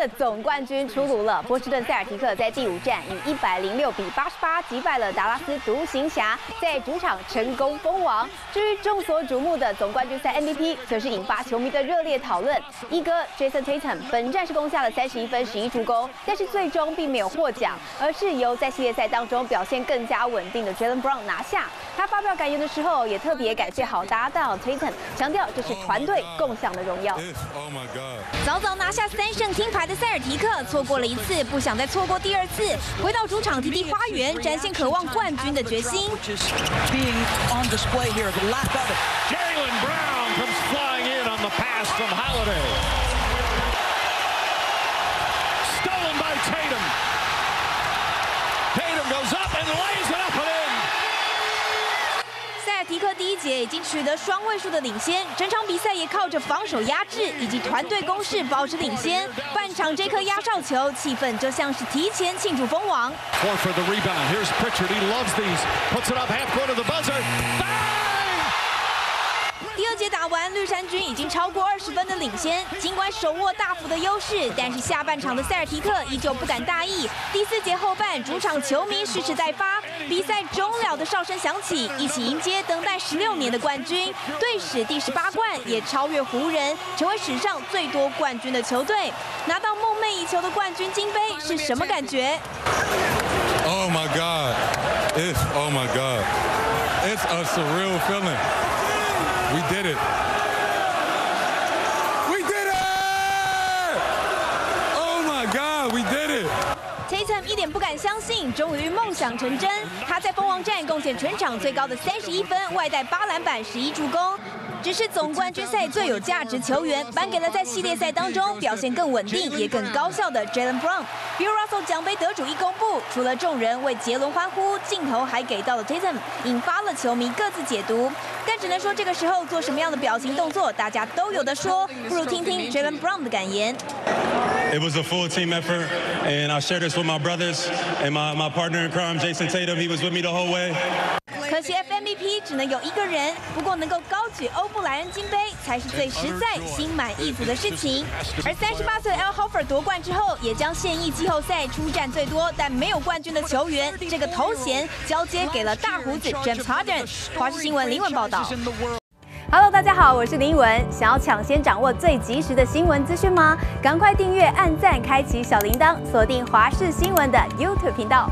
的总冠军出炉了。波士顿塞尔提克在第五战以一百零六比八十八击败了达拉斯独行侠，在主场成功封王。至于众所瞩目的总冠军赛 MVP，则是引发球迷的热烈讨论。一哥 Jason Tatum 本战是攻下了三十一分、十一助攻，但是最终并没有获奖，而是由在系列赛当中表现更加稳定的 Jalen Brown 拿下。他发表感言的时候，也特别感谢好搭档 Tatum，强调这是团队共享的荣耀。早早拿下三胜金牌塞尔提克，错过了一次，不想再错过第二次。回到主场 TD 花园，展现渴望冠军的决心。第一节已经取得双位数的领先，整场比赛也靠着防守压制以及团队攻势保持领先。半场这颗压哨球，气氛就像是提前庆祝封王。第二节打完，绿衫军已经超过二十分的领先。尽管手握大幅的优势，但是下半场的塞尔提克依旧不敢大意。第四节后半，主场球迷蓄势待发，比赛终了的哨声响起，一起迎接等待十六年的冠军。队史第十八冠，也超越湖人，成为史上最多冠军的球队。拿到梦寐以求的冠军金杯是什么感觉？Oh my God! It's oh my God! It's a surreal feeling. We did it. We did it! Oh my God, we did it! Tatum 一点不敢相信，终于梦想成真。他在蜂王战贡献全场最高的三十一分，外带八篮板、十一助攻。只是总冠军赛最有价值球员颁给了在系列赛当中表现更稳定也更高效的 Jalen Brown。Bill Russell 奖杯得主一公布，除了众人为杰伦欢呼，镜头还给到了 Tatum，引发了球迷各自解读。但只能说这个时候做什么样的表情动作，大家都有的说。不如听听 Jalen Brown 的感言。It was a full team effort, and I shared this with my brothers and my my partner in crime, Jason Tatum. He was with me the whole way. 可惜 FMVP 只能有一个人，不过能够高举欧布莱恩金杯才是最实在、心满意足的事情。而三十八岁 Al Horford 夺冠之后，也将现役季后赛出战最多但没有冠军的球员这个头衔交接给了大胡子 James Harden。华视新闻林文报道。Hello，大家好，我是林文。想要抢先掌握最及时的新闻资讯吗？赶快订阅、按赞、开启小铃铛，锁定华视新闻的 YouTube 频道。